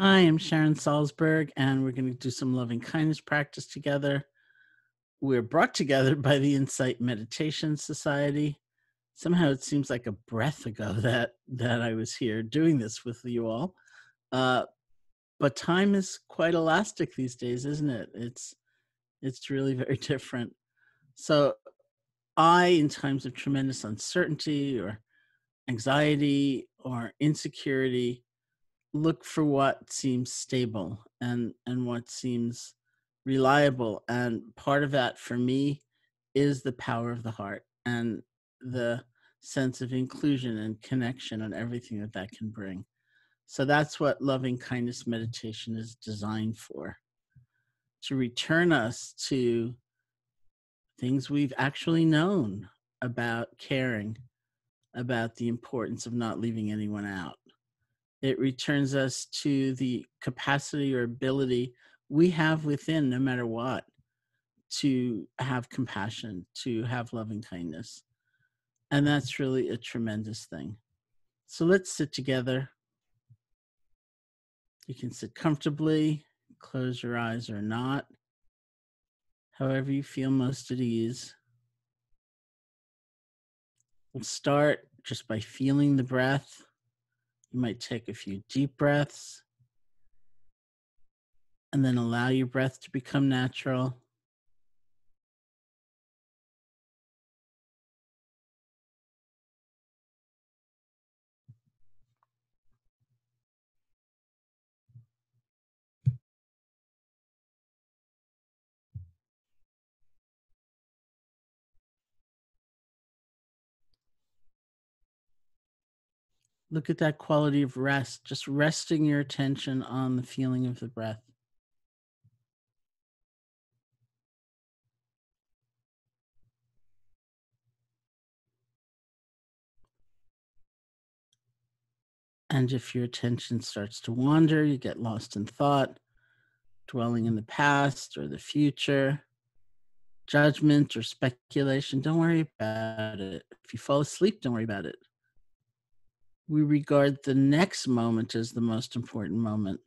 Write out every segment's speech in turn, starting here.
Hi, I'm Sharon Salzberg, and we're going to do some loving kindness practice together. We're brought together by the Insight Meditation Society. Somehow it seems like a breath ago that that I was here doing this with you all. Uh, but time is quite elastic these days, isn't it? It's it's really very different. So I, in times of tremendous uncertainty or anxiety or insecurity, look for what seems stable and and what seems reliable and part of that for me is the power of the heart and the sense of inclusion and connection and everything that that can bring. So that's what loving kindness meditation is designed for to return us to things we've actually known about caring about the importance of not leaving anyone out it returns us to the capacity or ability we have within, no matter what, to have compassion, to have loving kindness. And that's really a tremendous thing. So let's sit together. You can sit comfortably, close your eyes or not, however you feel most at ease. We'll start just by feeling the breath. You might take a few deep breaths and then allow your breath to become natural. Look at that quality of rest, just resting your attention on the feeling of the breath. And if your attention starts to wander, you get lost in thought, dwelling in the past or the future, judgment or speculation, don't worry about it. If you fall asleep, don't worry about it. We regard the next moment as the most important moment.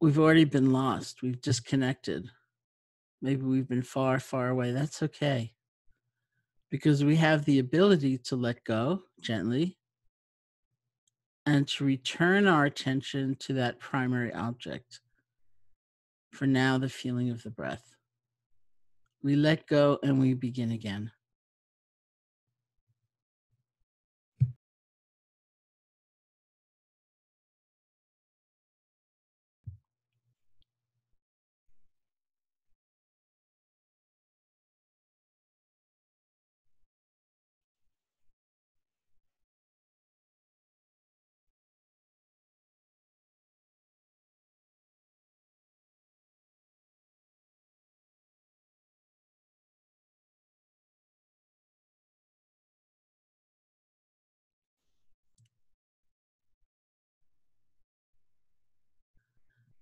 We've already been lost, we've disconnected. Maybe we've been far, far away. That's okay. Because we have the ability to let go gently and to return our attention to that primary object. For now, the feeling of the breath. We let go and we begin again.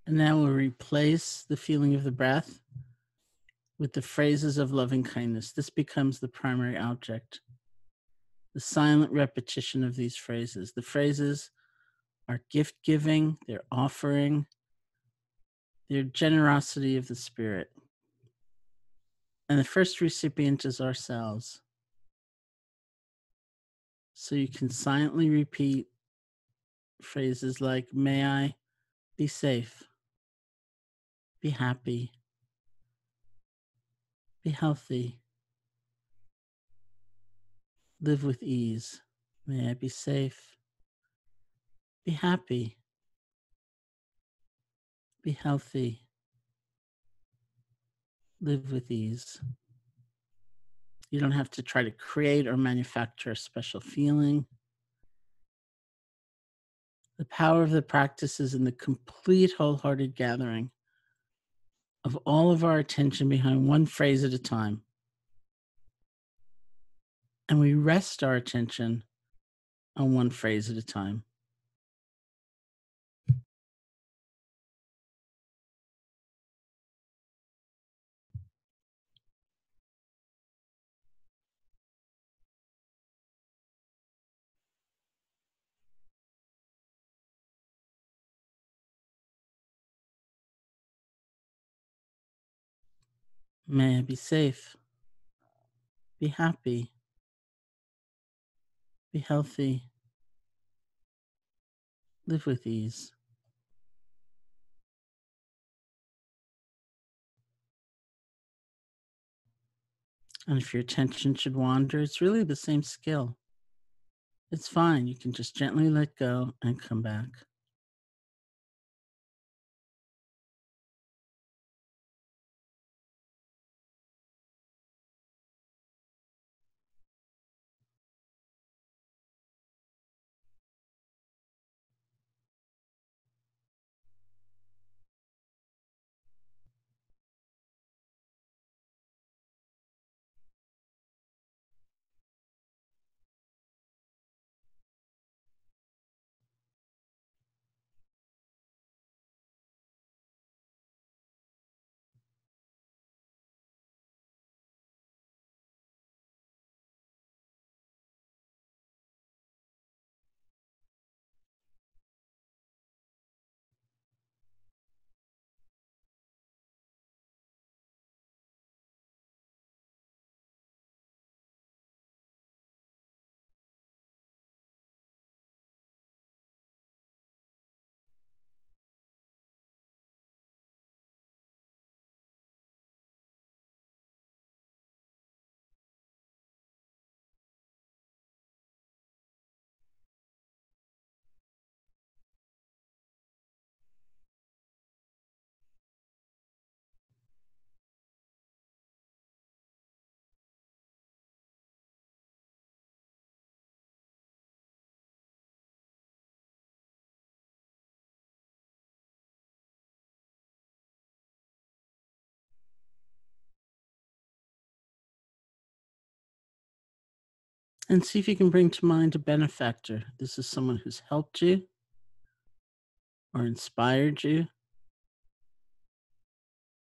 And now we'll replace the feeling of the breath with the phrases of loving kindness. This becomes the primary object. The silent repetition of these phrases. The phrases are gift giving, they're offering, they're generosity of the spirit. And the first recipient is ourselves. So you can silently repeat phrases like, May I be safe, be happy, be healthy, live with ease. May I be safe, be happy, be healthy, live with ease. You don't have to try to create or manufacture a special feeling. The power of the practice is in the complete wholehearted gathering of all of our attention behind one phrase at a time. And we rest our attention on one phrase at a time. May I be safe. Be happy. Be healthy. Live with ease. And if your attention should wander, it's really the same skill. It's fine. You can just gently let go and come back. And see if you can bring to mind a benefactor. This is someone who's helped you or inspired you.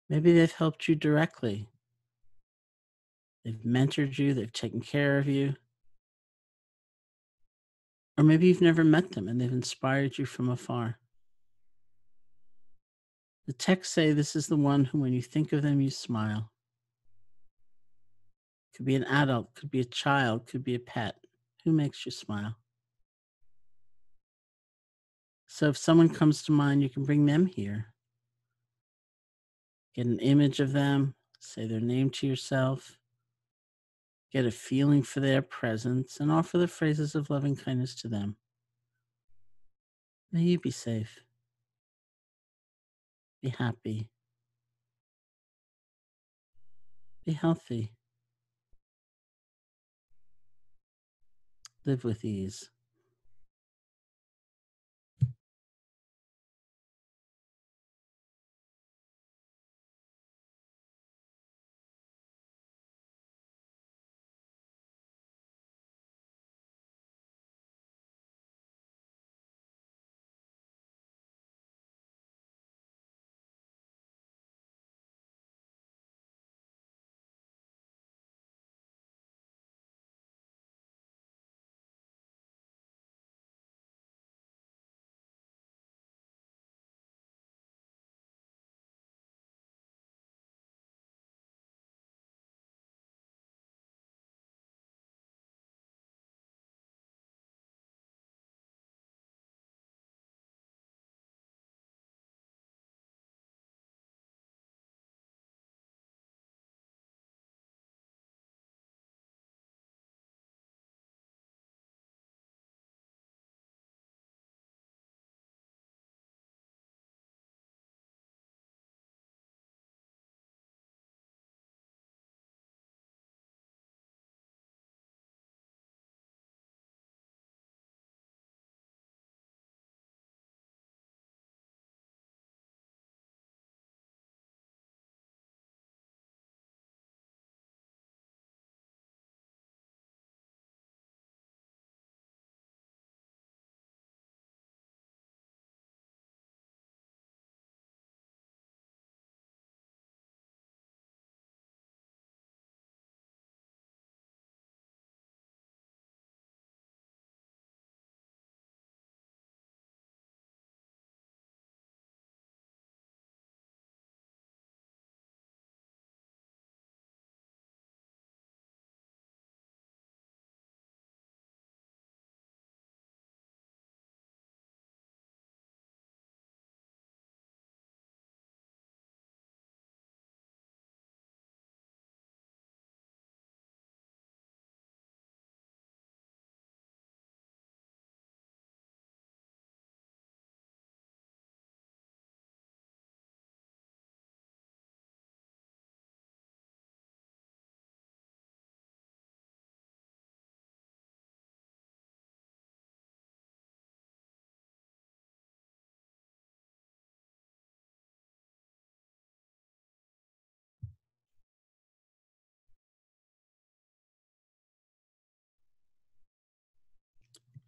Maybe they've helped you directly. They've mentored you, they've taken care of you. Or maybe you've never met them and they've inspired you from afar. The texts say this is the one who, when you think of them, you smile. Could be an adult, could be a child, could be a pet. Who makes you smile? So if someone comes to mind, you can bring them here. Get an image of them, say their name to yourself, get a feeling for their presence, and offer the phrases of loving kindness to them. May you be safe. Be happy. Be healthy. Live with ease.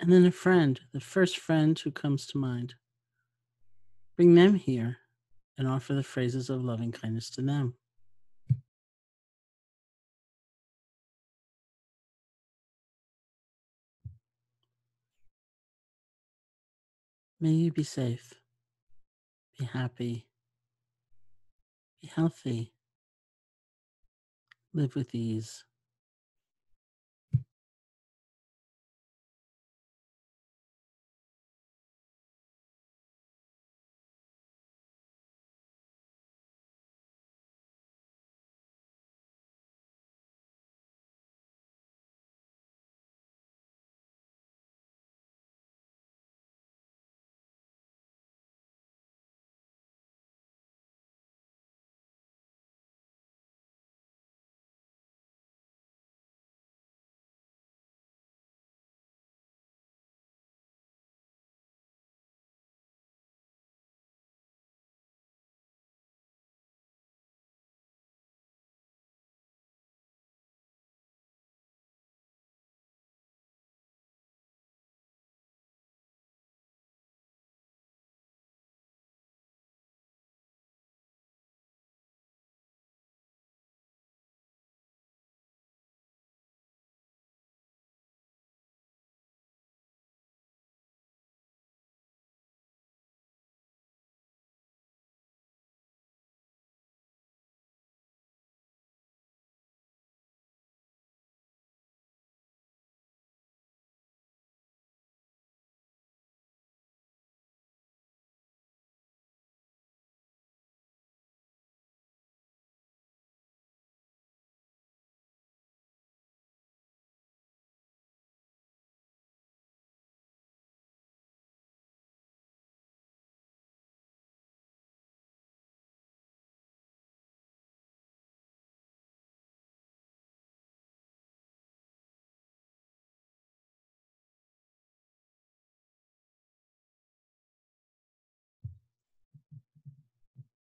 And then a friend, the first friend who comes to mind. Bring them here and offer the phrases of loving kindness to them. May you be safe, be happy, be healthy, live with ease.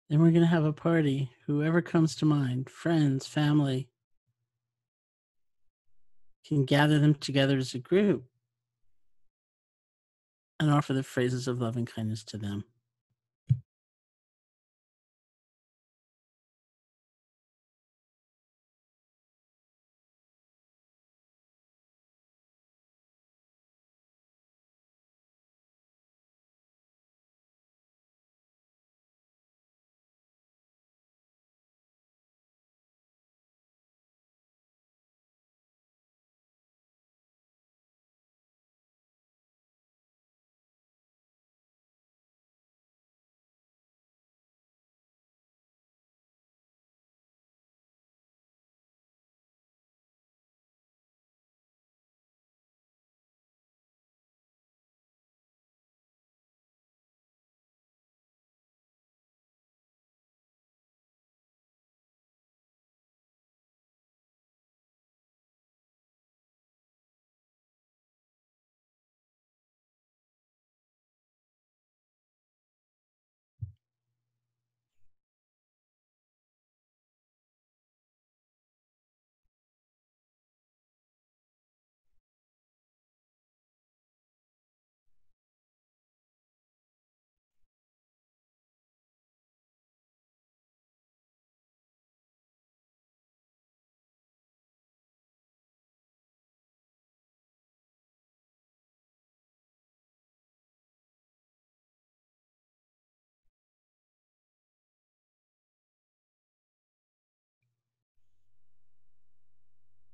Then we're going to have a party. Whoever comes to mind, friends, family, can gather them together as a group and offer the phrases of loving kindness to them.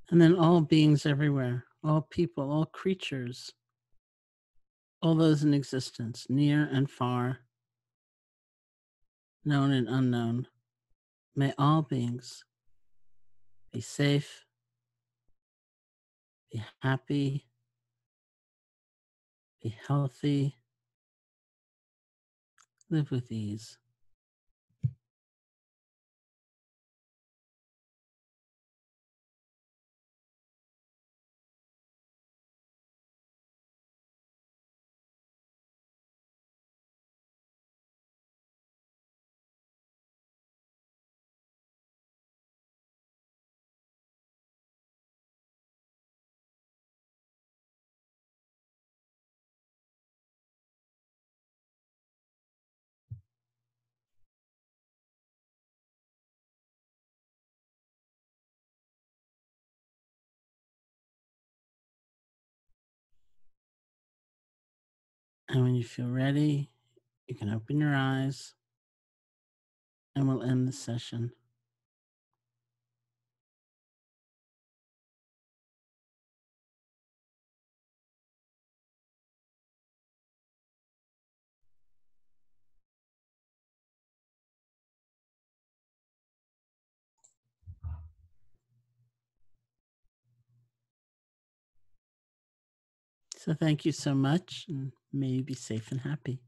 And then all beings everywhere, all people, all creatures, all those in existence, near and far, known and unknown. May all beings be safe, be happy, be healthy, live with ease. And when you feel ready, you can open your eyes and we'll end the session. So thank you so much and may you be safe and happy.